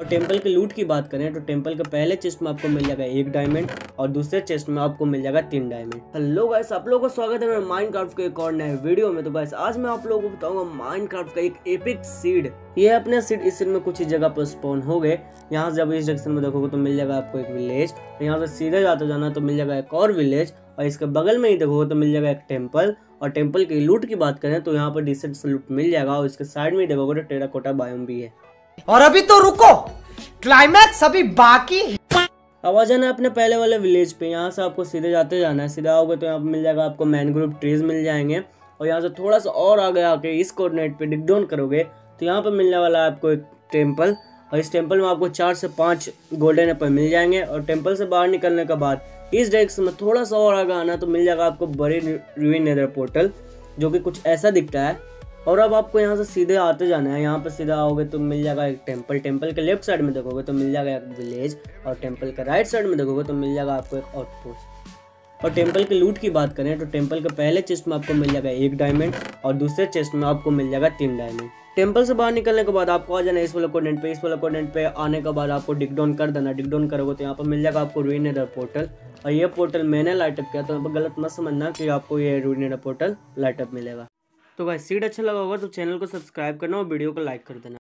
और टेंपल के लूट की बात करें तो टेंपल के पहले चेस्ट में आपको मिल जाएगा एक डायमंड और दूसरे चेस्ट में आपको मिल जाएगा तीन डायमंड हेलो गाइस आप लोगों का स्वागत है मेरे माइनक्राफ्ट के एक और नए वीडियो में। तो गाइस आज मैं आप लोगों को बताऊँगा माइनक्राफ्ट का एक एपिक सीड ये अपने सीड इस सीड में कुछ ही जगह पर स्पॉन हो गए। यहाँ से जब इस डायरेक्शन में देखोगे तो मिल जाएगा आपको एक विलेज यहाँ से सीधे जाते जाना तो मिल जाएगा एक और विलेज और इसके बगल में ही देखोगे तो मिल जाएगा एक टेंपल और टेंपल की लूट की बात करें तो यहाँ पर डिसेंट लूट मिल जाएगा और इसके साइड में देखोगे तो टेराकोटा बायोम भी है। और अभी तो रुको। क्लाइमैक्स अभी बाकी अब आ जाना अपने पहले वाले विलेज पे। यहाँ से आपको सीधे जाते जाना है। सीधे आओगे तो यहाँ पे मिल जाएगा आपको मैनग्रोव ट्रीज मिल जाएँगे। और यहाँ से थोड़ा सा और आगे आके इस कोऑर्डिनेट पे डिग डाउन करोगे तो यहाँ पे मिलने वाला है आपको एक टेंपल और इस टेंपल में आपको चार से पाँच गोल्डन एप्पल मिल जाएँगे। और टेंपल से बाहर निकलने के बाद इस डायरेक्शन में थोड़ा सा और आगे आना तो मिल जाएगा आपको बड़े रूइन पोर्टल जो कि कुछ ऐसा दिखता है। और अब आपको यहाँ से सीधे आते जाना है। यहाँ पर सीधा आओगे तो मिल जाएगा एक टेंपल टेंपल के लेफ़्ट साइड में देखोगे तो मिल जाएगा एक विलेज और टेंपल के राइट साइड में देखोगे तो मिल जाएगा आपको एक आउटपोस्ट। और टेंपल के लूट की बात करें तो टेंपल के पहले चेस्ट में आपको मिल जाएगा एक डायमंड और दूसरे चेस्ट में आपको मिल जाएगा तीन डायमंड टेंपल से बाहर निकलने के बाद आपको आ जाना इस वाले कोऑर्डिनेट पे। इस वाले कोऑर्डिनेट पे आने के बाद आपको डिक डाउन कर देना डिक डाउन करोगे तो यहाँ पर मिल जाएगा आपको रूइन पोर्टल और ये पोर्टल मैंने लाइटअप किया तो गलत मत समझना कि आपको ये रूइन पोर्टल लाइटअप मिलेगा। तो भाई, सीड अच्छा लगा होगा तो चैनल को सब्सक्राइब करना और वीडियो को लाइक कर देना।